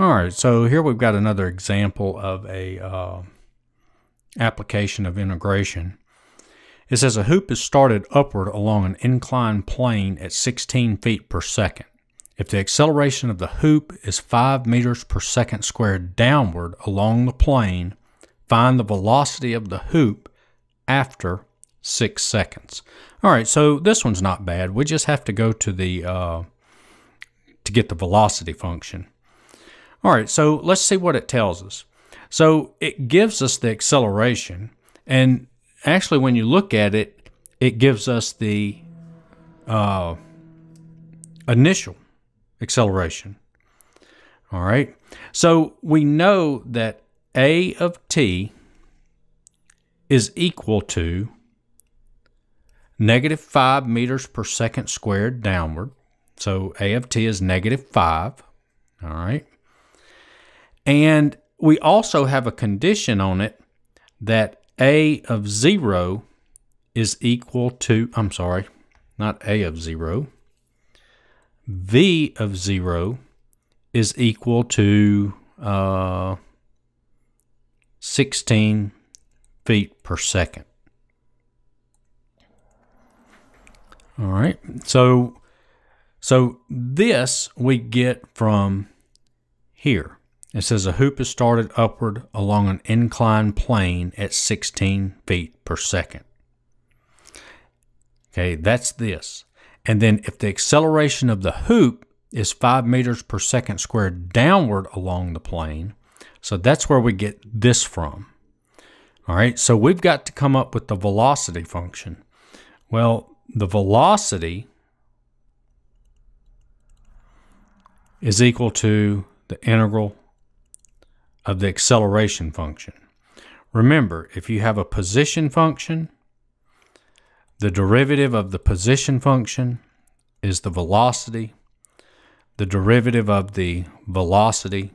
All right, so here we've got another example of a uh, application of integration. It says a hoop is started upward along an inclined plane at 16 feet per second. If the acceleration of the hoop is 5 meters per second squared downward along the plane, find the velocity of the hoop after 6 seconds. All right, so this one's not bad. We just have to go to the uh, to get the velocity function. All right, so let's see what it tells us. So it gives us the acceleration, and actually, when you look at it, it gives us the uh, initial acceleration. All right, so we know that a of t is equal to negative 5 meters per second squared downward. So a of t is negative 5. All right. And we also have a condition on it that a of 0 is equal to, I'm sorry, not a of 0. v of 0 is equal to uh, 16 feet per second. All right. So so this we get from here. It says a hoop is started upward along an inclined plane at 16 feet per second. Okay, that's this. And then if the acceleration of the hoop is 5 meters per second squared downward along the plane, so that's where we get this from. All right, so we've got to come up with the velocity function. Well, the velocity is equal to the integral of the acceleration function. Remember, if you have a position function, the derivative of the position function is the velocity. The derivative of the velocity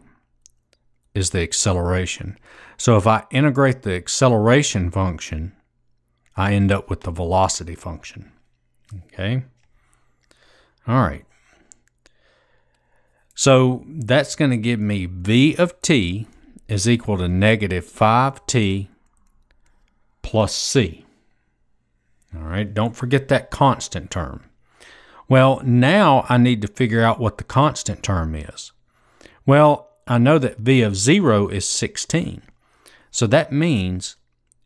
is the acceleration. So if I integrate the acceleration function, I end up with the velocity function. Okay? All right. So that's going to give me v of t is equal to negative 5t plus c. All right, don't forget that constant term. Well, now I need to figure out what the constant term is. Well, I know that v of 0 is 16. So that means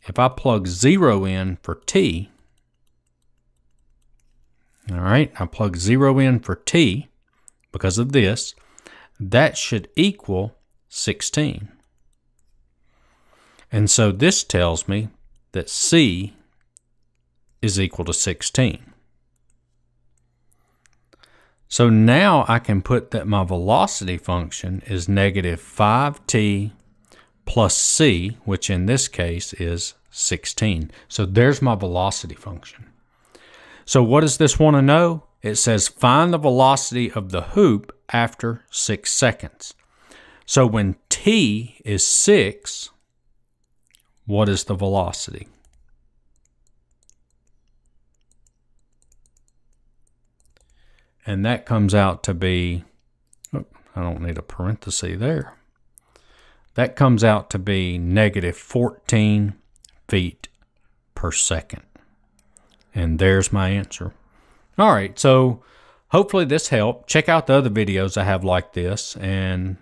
if I plug 0 in for t, all right, I plug 0 in for t because of this, that should equal 16. And so this tells me that C is equal to 16. So now I can put that my velocity function is negative 5t plus c, which in this case is 16. So there's my velocity function. So what does this want to know? It says find the velocity of the hoop after 6 seconds. So when t is 6, what is the velocity? And that comes out to be, oh, I don't need a parenthesis there. That comes out to be negative 14 feet per second. And there's my answer. All right, so hopefully this helped. Check out the other videos I have like this and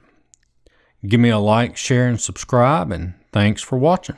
give me a like, share, and subscribe. And thanks for watching.